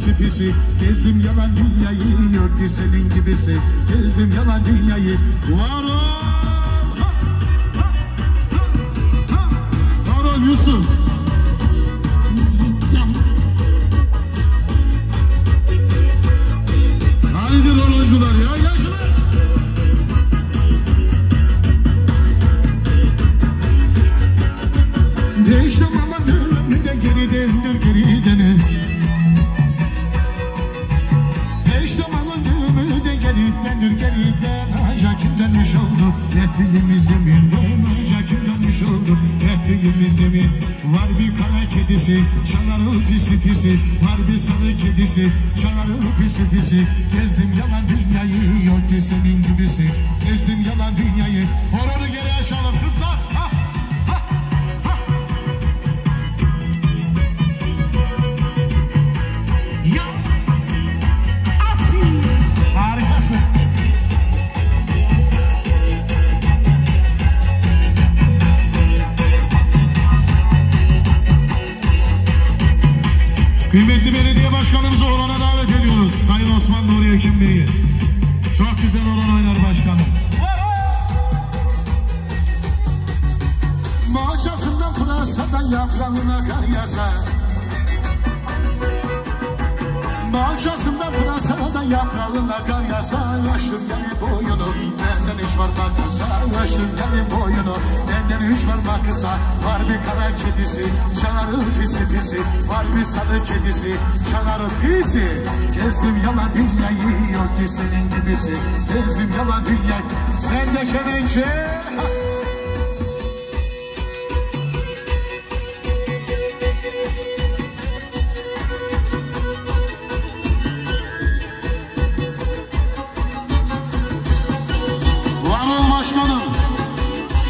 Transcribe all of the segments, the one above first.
pisi pisi Gezdim yalan dünyayı yok ki senin gibisi Gezdim yalan dünyayı Var ol kedisi çaları pisi pisi. Gezdim yalan dünyayı yok ki senin gibisi Gezdim yalan dünyayı Horonu geri Bey'i. Çok güzel oran oynar başkanım. Bahçesinden pırasadan yaprağına kar yasa. Bahçesinden pırasadan yaprağına kar yasa. Yaşlım gelin boyunu benden üç parmak kısa. Yaşlım gelin boyunu benden üç parmak kısa. Var bir kara kedisi çağırır pisi pisi. Var bir sarı kedisi çağırır pisi. Gezdim yalan dünyayı yok ki senin gibisi. Gezdim yalan dünyayı. Sen de kemençe. Var ol başkanım.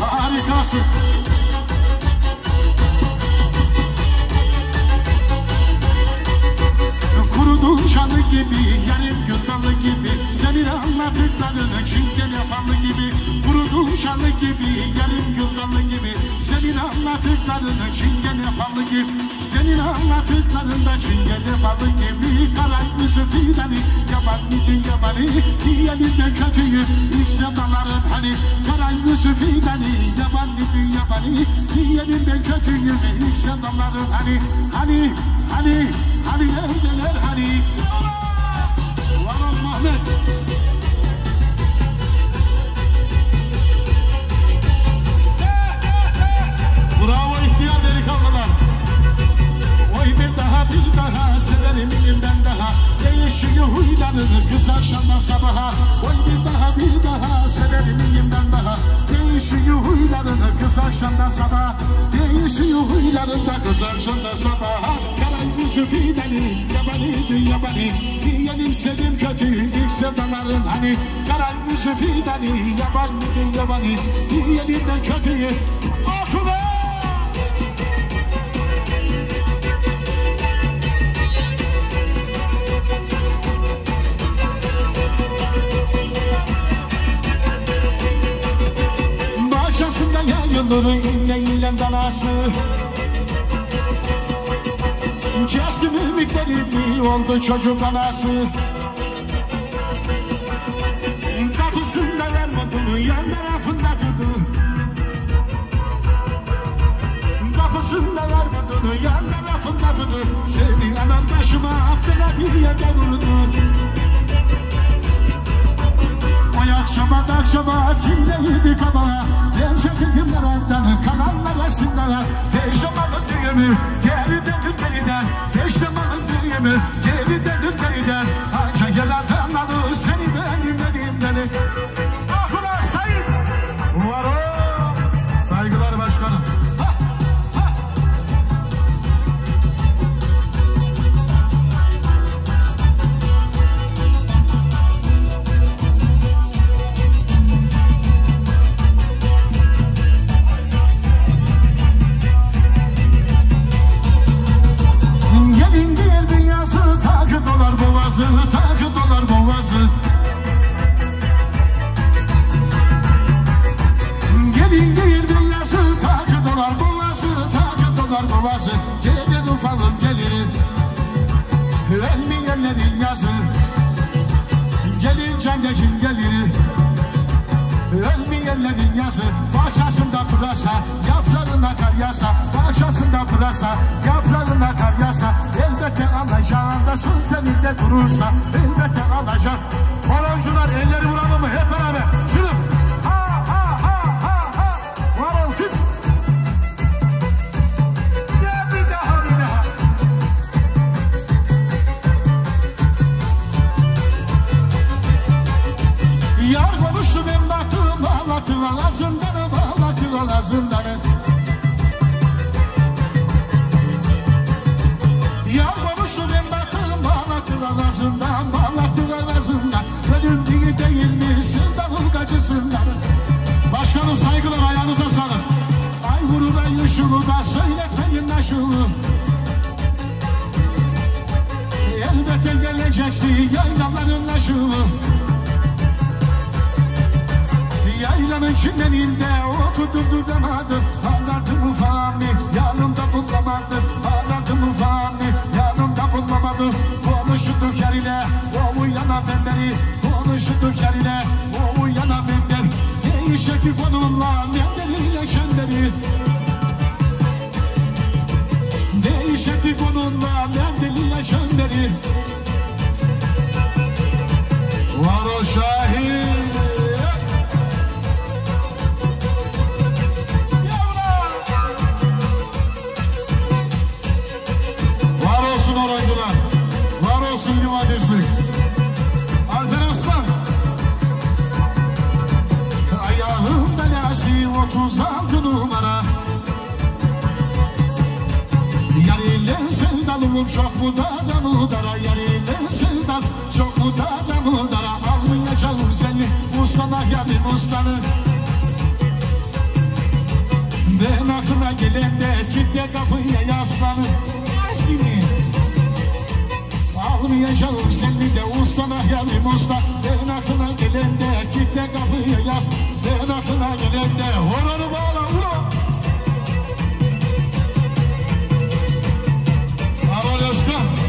Harikasın. Gibi, yarım gırdalı gibi Senin anlattıklarını çingen yapanlı gibi Kurudum şanı gibi, yarım gırdalı gibi Senin anlattıklarını çingen yapanlı gibi Senin anlattıklarında çingen yapanlı gibi Karan yüzü fidani, yaban gidin yabani Diyelim de kötüyü, ilk sevdaların hani Karan yüzü fidani, yaban gidin yabani Diyelim de kötüyü, ilk sevdaların hani Hani, hani, hani neredeler hani Varan Mahmet Bravo daha bir daha severim elimden daha? Değişiyor huylarını kız akşamdan sabaha. Oy bir daha bir daha severim elimden daha? Değişiyor huylarını kız akşamdan sabaha. Değişiyor huylarında kız akşamdan sabaha. Karan yüzü fidani yabaniydi yabani. Diyelim sevdim kötü ilk sevdaların hani. Karan yüzü fidani yabaniydi yabani. Diyelim de kötüyü İnle ile dalası Kestim ümitlerimi oldu çocuk anası. Kapısında vermedin yan tarafında durdun Kapısında vermedin yan tarafında durdun Senin anan başıma affela bir yerde vurdun Oy akşama da akşama kimdeydi kabala Ben çekildim evden kanallar arasındalar. Değişemedim düğümü geri dedim yeniden Değişemedim düğümü geri dedim yeniden Anca yazı Gelir ufalım gelir Ölmeyenlerin yazı Gelir cendekin gelir Ölmeyenlerin yazı Bahçesinde pırasa Yaprağına kar yasa Bahçesinde pırasa Yaprağına kar yasa. Elbette alacağında sözlerinde durursa Elbette alacak Baloncular elleri vuralım mı hep beraber? Aşığı Elbette geleceksin yaylaların aşığı Yaylanın çimeninde oturdum damadım Anladım ufami yanımda bulamadım Anladım ufami yanımda bulamadım Konuştuk yer ile o uyana benderi Konuştuk yer ile o uyana bender Değişik onunla benderiyle şenderi Değişik onunla benderiyle şenderi Var gelen de kitle kapıya yaslanır. Seni Almayacağım seni de ustana yalim usta. Ben aklına gelen de kitle kapıya yas Ben aklına gelen de horonu bağla ulan Aman Özkan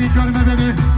Victor baby.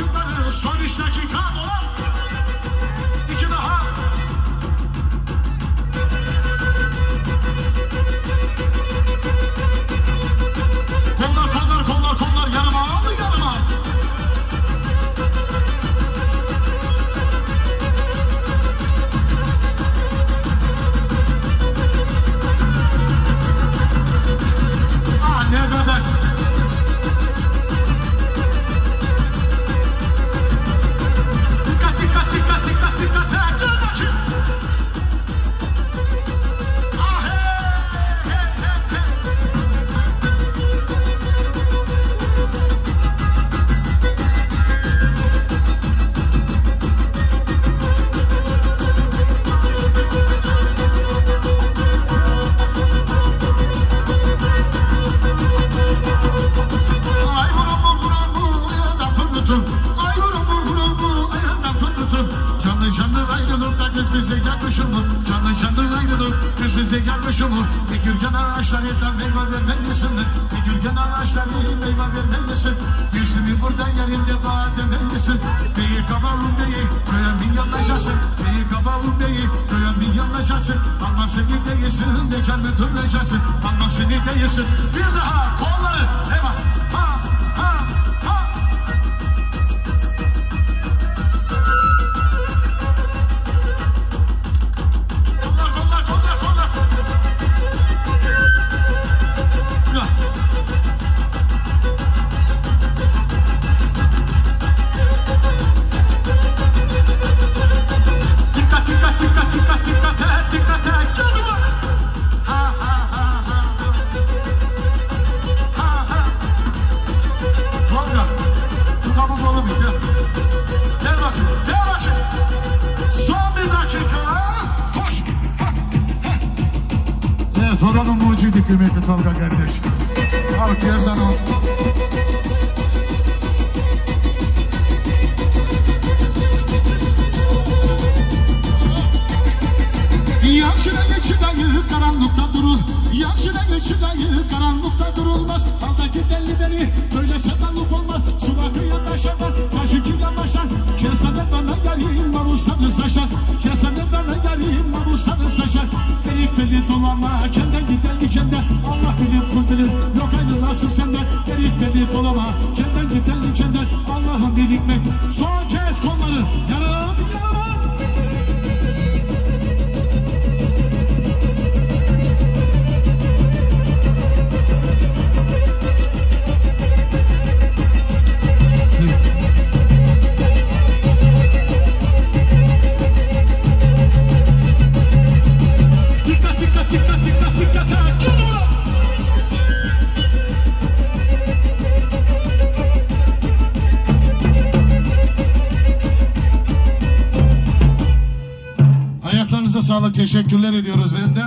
Hücumları son 3 dakika mola. gider başımı Ne gürgen ağaçlar yeter meyve vermen misin? Ne gürgen ağaçlar iyi meyve vermen misin? Geçtiğimi buradan yerinde bademen misin? Değil kavalım değil Köye bin yanlaşasın Değil kavalım değil Köye bin yanlaşasın Almam seni değilsin De kendi döneceksin. Almam seni değilsin. Bir daha kolları Eyvah! Deli dolama kenden gidelim kenden Allah bilir kul bilir. Yok aynı nasip senden Delik deli dolama kenden gidelim kenden Allah'ım birikmek son kez kolları. Yarım yarım Teşekkürler ediyoruz benden. Bu